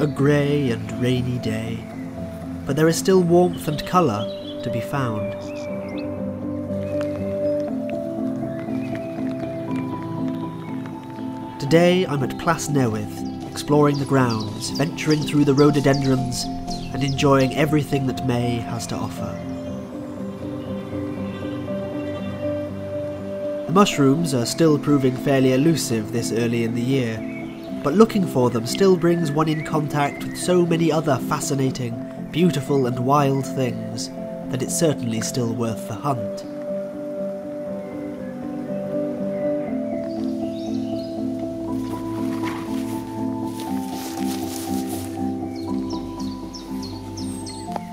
A grey and rainy day, but there is still warmth and colour to be found. Today I'm at Plas Newydd, exploring the grounds, venturing through the rhododendrons, and enjoying everything that May has to offer. The mushrooms are still proving fairly elusive this early in the year, but looking for them still brings one in contact with so many other fascinating, beautiful, and wild things that it's certainly still worth the hunt.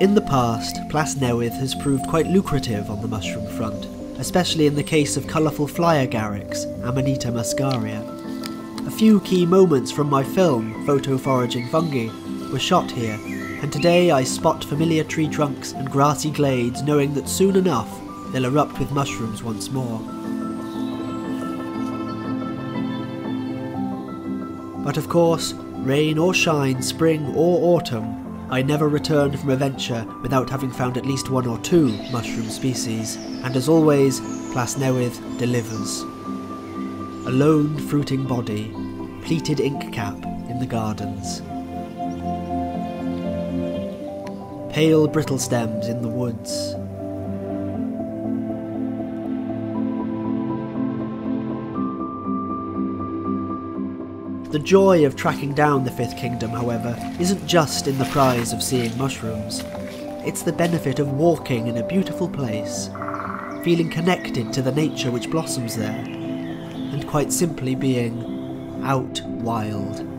In the past, Plas Newydd has proved quite lucrative on the mushroom front, especially in the case of colourful fly agarics, Amanita muscaria. Few key moments from my film, Photo Foraging Fungi, were shot here, and today I spot familiar tree trunks and grassy glades knowing that soon enough they'll erupt with mushrooms once more. But of course, rain or shine, spring or autumn, I never returned from a venture without having found at least one or two mushroom species, and as always, Plas delivers. A lone fruiting body, pleated ink cap in the gardens. Pale brittle stems in the woods. The joy of tracking down the Fifth Kingdom, however, isn't just in the prize of seeing mushrooms. It's the benefit of walking in a beautiful place, feeling connected to the nature which blossoms there, and quite simply being out wild.